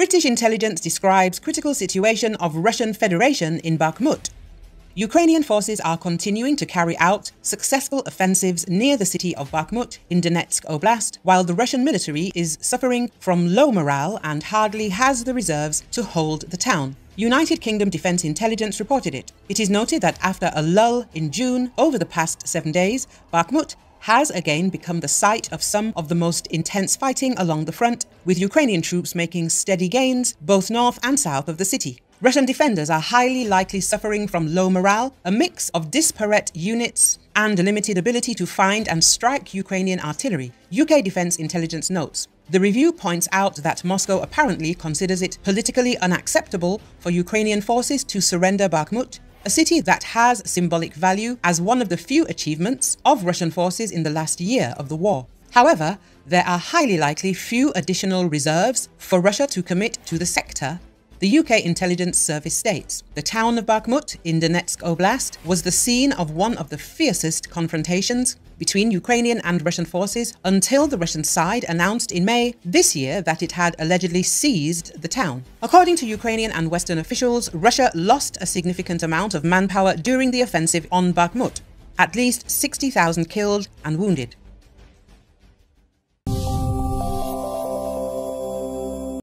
British intelligence describes critical situation of Russian Federation in Bakhmut. Ukrainian forces are continuing to carry out successful offensives near the city of Bakhmut in Donetsk Oblast, while the Russian military is suffering from low morale and hardly has the reserves to hold the town. United Kingdom Defence Intelligence reported it. It is noted that after a lull in June over the past seven days, Bakhmut has again become the site of some of the most intense fighting along the front, with Ukrainian troops making steady gains both north and south of the city. Russian defenders are highly likely suffering from low morale, a mix of disparate units, and a limited ability to find and strike Ukrainian artillery, UK Defence Intelligence notes. The review points out that Moscow apparently considers it politically unacceptable for Ukrainian forces to surrender Bakhmut a city that has symbolic value as one of the few achievements of Russian forces in the last year of the war. However, there are highly likely few additional reserves for Russia to commit to the sector the UK intelligence service states the town of Bakhmut in Donetsk Oblast was the scene of one of the fiercest confrontations between Ukrainian and Russian forces until the Russian side announced in May this year that it had allegedly seized the town. According to Ukrainian and Western officials, Russia lost a significant amount of manpower during the offensive on Bakhmut, at least 60,000 killed and wounded.